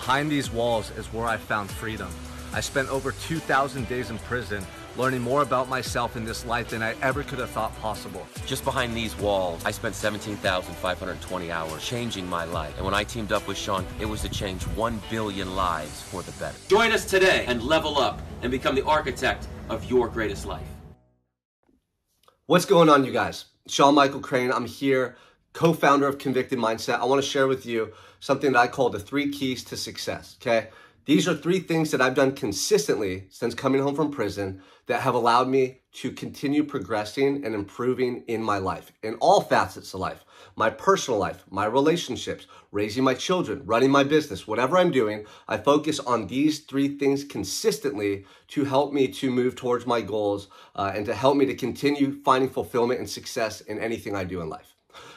Behind these walls is where I found freedom. I spent over 2,000 days in prison learning more about myself in this life than I ever could have thought possible. Just behind these walls, I spent 17,520 hours changing my life. And when I teamed up with Sean, it was to change 1 billion lives for the better. Join us today and level up and become the architect of your greatest life. What's going on, you guys? Sean Michael Crane. I'm here, co founder of Convicted Mindset. I want to share with you something that I call the three keys to success, okay? These are three things that I've done consistently since coming home from prison that have allowed me to continue progressing and improving in my life, in all facets of life my personal life, my relationships, raising my children, running my business, whatever I'm doing. I focus on these three things consistently to help me to move towards my goals uh, and to help me to continue finding fulfillment and success in anything I do in life.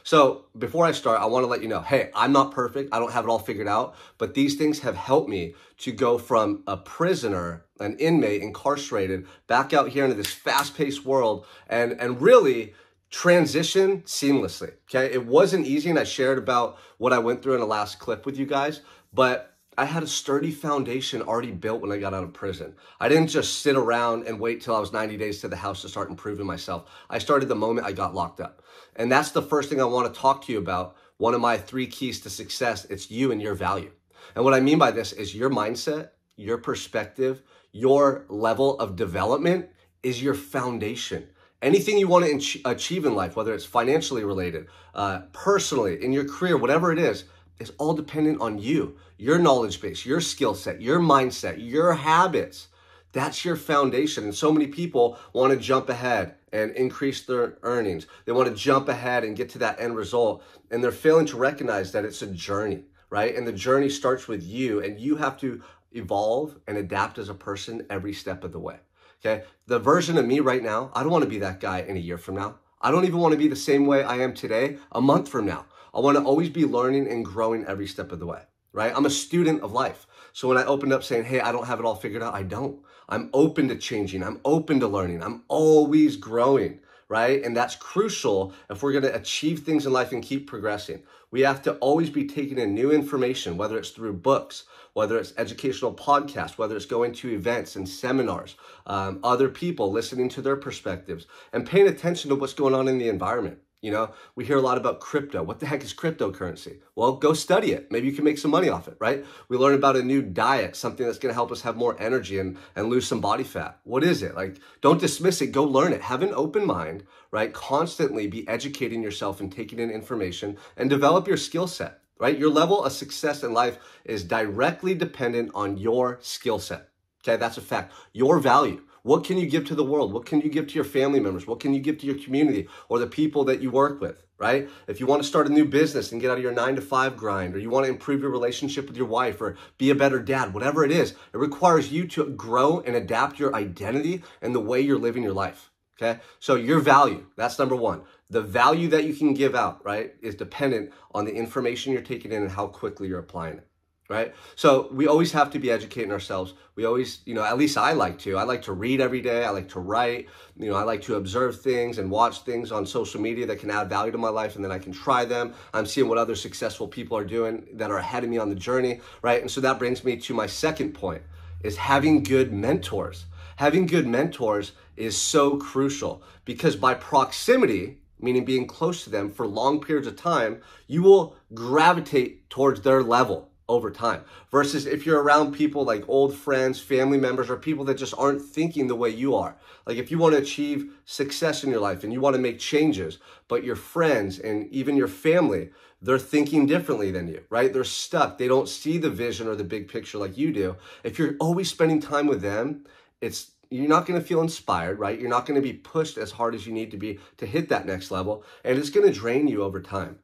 So before I start, I want to let you know, hey, I'm not perfect. I don't have it all figured out, but these things have helped me to go from a prisoner, an inmate, incarcerated, back out here into this fast-paced world and, and really transition seamlessly. Okay. It wasn't easy. And I shared about what I went through in the last clip with you guys, but I had a sturdy foundation already built when I got out of prison. I didn't just sit around and wait till I was 90 days to the house to start improving myself. I started the moment I got locked up. And that's the first thing I want to talk to you about. One of my three keys to success, it's you and your value. And what I mean by this is your mindset, your perspective, your level of development is your foundation. Anything you want to achieve in life, whether it's financially related, uh, personally, in your career, whatever it is, is all dependent on you, your knowledge base, your skill set, your mindset, your habits. That's your foundation. And so many people want to jump ahead and increase their earnings. They want to jump ahead and get to that end result. And they're failing to recognize that it's a journey, right? And the journey starts with you, and you have to evolve and adapt as a person every step of the way. Okay. The version of me right now, I don't want to be that guy in a year from now. I don't even want to be the same way I am today a month from now. I want to always be learning and growing every step of the way, right? I'm a student of life. So when I opened up saying, hey, I don't have it all figured out, I don't. I'm open to changing. I'm open to learning. I'm always growing, right? And that's crucial if we're going to achieve things in life and keep progressing. We have to always be taking in new information, whether it's through books, whether it's educational podcasts, whether it's going to events and seminars, um, other people listening to their perspectives, and paying attention to what's going on in the environment. You know, we hear a lot about crypto. What the heck is cryptocurrency? Well, go study it. Maybe you can make some money off it, right? We learn about a new diet, something that's going to help us have more energy and, and lose some body fat. What is it? Like, don't dismiss it. Go learn it. Have an open mind, right? Constantly be educating yourself and taking in information and develop your skill set, right? Your level of success in life is directly dependent on your skill set. Okay, that's a fact. Your value. What can you give to the world? What can you give to your family members? What can you give to your community or the people that you work with, right? If you want to start a new business and get out of your nine to five grind, or you want to improve your relationship with your wife or be a better dad, whatever it is, it requires you to grow and adapt your identity and the way you're living your life. Okay. So your value, that's number one. The value that you can give out, right, is dependent on the information you're taking in and how quickly you're applying it right? So we always have to be educating ourselves. We always, you know, at least I like to. I like to read every day. I like to write. You know, I like to observe things and watch things on social media that can add value to my life and then I can try them. I'm seeing what other successful people are doing that are ahead of me on the journey, right? And so that brings me to my second point is having good mentors. Having good mentors is so crucial because by proximity, meaning being close to them for long periods of time, you will gravitate towards their level over time. Versus if you're around people like old friends, family members, or people that just aren't thinking the way you are. Like if you want to achieve success in your life and you want to make changes, but your friends and even your family, they're thinking differently than you, right? They're stuck. They don't see the vision or the big picture like you do. If you're always spending time with them, it's you're not going to feel inspired, right? You're not going to be pushed as hard as you need to be to hit that next level, and it's going to drain you over time.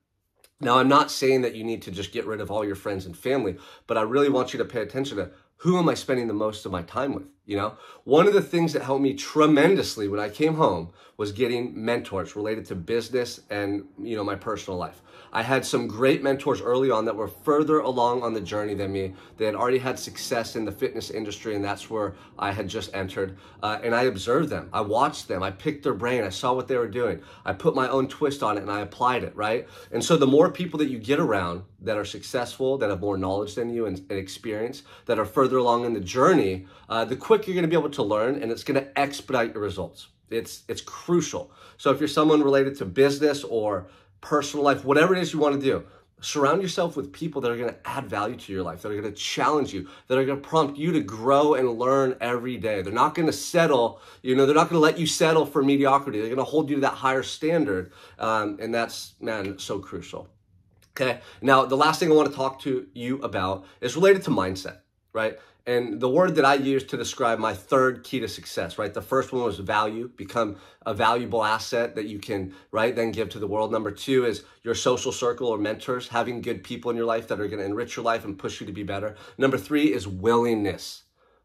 Now, I'm not saying that you need to just get rid of all your friends and family, but I really want you to pay attention to who am I spending the most of my time with? You know, one of the things that helped me tremendously when I came home was getting mentors related to business and, you know, my personal life. I had some great mentors early on that were further along on the journey than me. They had already had success in the fitness industry, and that's where I had just entered. Uh, and I observed them. I watched them. I picked their brain. I saw what they were doing. I put my own twist on it and I applied it, right? And so the more people that you get around that are successful, that have more knowledge than you and, and experience, that are further along in the journey, uh, the quicker you're going to be able to learn, and it's going to expedite your results. It's it's crucial. So if you're someone related to business or personal life, whatever it is you want to do, surround yourself with people that are going to add value to your life, that are going to challenge you, that are going to prompt you to grow and learn every day. They're not going to settle, you know, they're not going to let you settle for mediocrity. They're going to hold you to that higher standard. Um, and that's, man, so crucial. Okay. Now, the last thing I want to talk to you about is related to mindset, right? And the word that I use to describe my third key to success, right? The first one was value, become a valuable asset that you can, right, then give to the world. Number two is your social circle or mentors, having good people in your life that are going to enrich your life and push you to be better. Number three is willingness.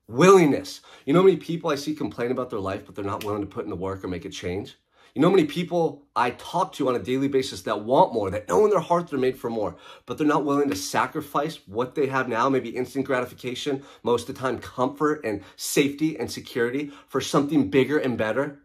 Willingness. You know how many people I see complain about their life, but they're not willing to put in the work or make a change? You know many people I talk to on a daily basis that want more, that know in their heart they're made for more, but they're not willing to sacrifice what they have now, maybe instant gratification, most of the time comfort and safety and security for something bigger and better.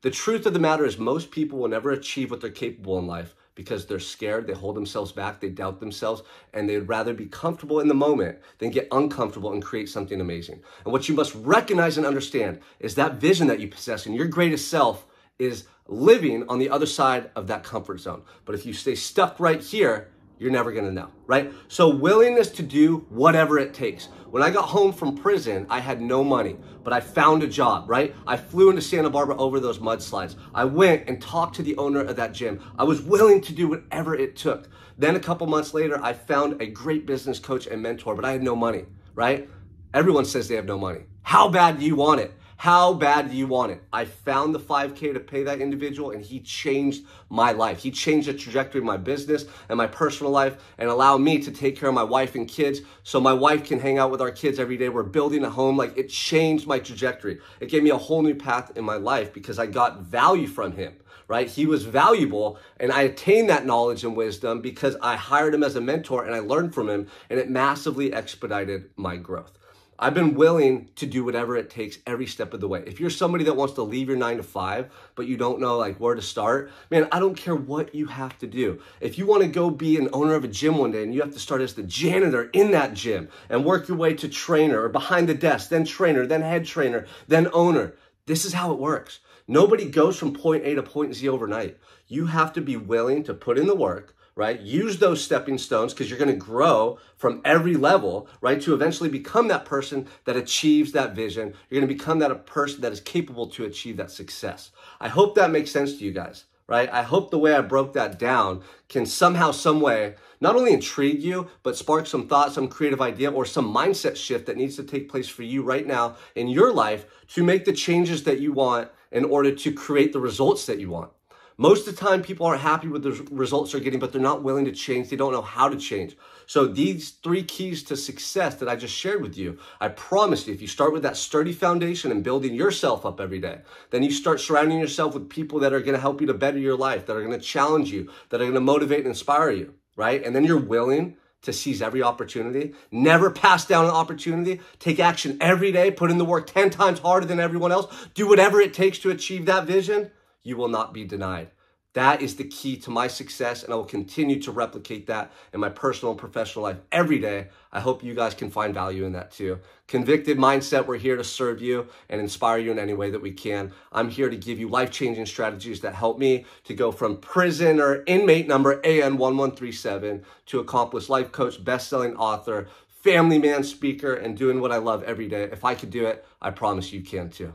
The truth of the matter is most people will never achieve what they're capable in life because they're scared, they hold themselves back, they doubt themselves, and they'd rather be comfortable in the moment than get uncomfortable and create something amazing. And what you must recognize and understand is that vision that you possess in your greatest self is living on the other side of that comfort zone. But if you stay stuck right here, you're never gonna know, right? So, willingness to do whatever it takes. When I got home from prison, I had no money, but I found a job, right? I flew into Santa Barbara over those mudslides. I went and talked to the owner of that gym. I was willing to do whatever it took. Then, a couple months later, I found a great business coach and mentor, but I had no money, right? Everyone says they have no money. How bad do you want it? How bad do you want it? I found the 5K to pay that individual and he changed my life. He changed the trajectory of my business and my personal life and allowed me to take care of my wife and kids so my wife can hang out with our kids every day. We're building a home. Like it changed my trajectory. It gave me a whole new path in my life because I got value from him right? He was valuable and I attained that knowledge and wisdom because I hired him as a mentor and I learned from him and it massively expedited my growth. I've been willing to do whatever it takes every step of the way. If you're somebody that wants to leave your nine to five, but you don't know like where to start, man, I don't care what you have to do. If you want to go be an owner of a gym one day and you have to start as the janitor in that gym and work your way to trainer or behind the desk, then trainer, then head trainer, then owner, this is how it works. Nobody goes from point A to point Z overnight. You have to be willing to put in the work right? Use those stepping stones because you're going to grow from every level, right? To eventually become that person that achieves that vision. You're going to become that a person that is capable to achieve that success. I hope that makes sense to you guys, right? I hope the way I broke that down can somehow, some way, not only intrigue you, but spark some thought, some creative idea, or some mindset shift that needs to take place for you right now in your life to make the changes that you want in order to create the results that you want. Most of the time, people aren't happy with the results they're getting, but they're not willing to change. They don't know how to change. So these three keys to success that I just shared with you, I promise you, if you start with that sturdy foundation and building yourself up every day, then you start surrounding yourself with people that are going to help you to better your life, that are going to challenge you, that are going to motivate and inspire you, right? And then you're willing to seize every opportunity, never pass down an opportunity, take action every day, put in the work 10 times harder than everyone else, do whatever it takes to achieve that vision you will not be denied. That is the key to my success, and I will continue to replicate that in my personal and professional life every day. I hope you guys can find value in that too. Convicted Mindset, we're here to serve you and inspire you in any way that we can. I'm here to give you life changing strategies that help me to go from prison or inmate number AN1137 to accomplished life coach, best selling author, family man, speaker, and doing what I love every day. If I could do it, I promise you can too.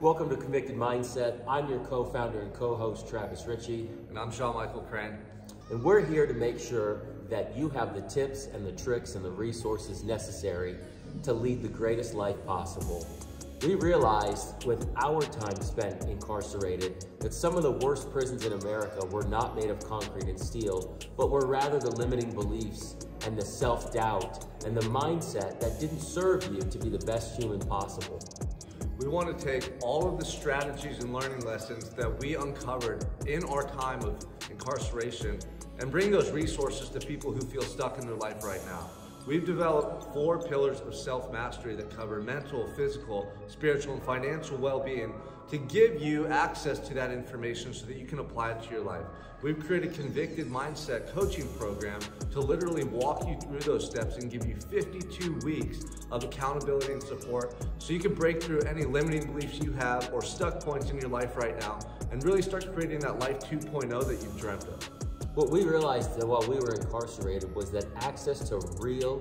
Welcome to Convicted Mindset. I'm your co-founder and co-host, Travis Richey. And I'm Sean Michael Crane. And we're here to make sure that you have the tips and the tricks and the resources necessary to lead the greatest life possible. We realized with our time spent incarcerated that some of the worst prisons in America were not made of concrete and steel, but were rather the limiting beliefs and the self doubt and the mindset that didn't serve you to be the best human possible. We want to take all of the strategies and learning lessons that we uncovered in our time of incarceration and bring those resources to people who feel stuck in their life right now. We've developed four pillars of self mastery that cover mental, physical, spiritual, and financial well being to give you access to that information so that you can apply it to your life. We've created a convicted mindset coaching program to literally walk you through those steps and give you 52 weeks of accountability and support so you can break through any limiting beliefs you have or stuck points in your life right now and really start creating that life 2.0 that you've dreamt of. What we realized that while we were incarcerated was that access to real,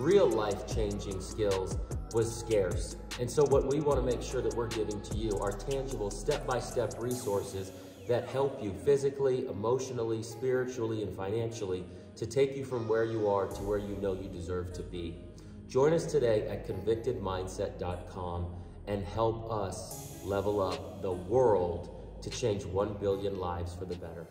real life-changing skills was scarce. And so what we want to make sure that we're giving to you are tangible step-by-step -step resources that help you physically, emotionally, spiritually, and financially to take you from where you are to where you know you deserve to be. Join us today at convictedmindset.com and help us level up the world to change 1 billion lives for the better.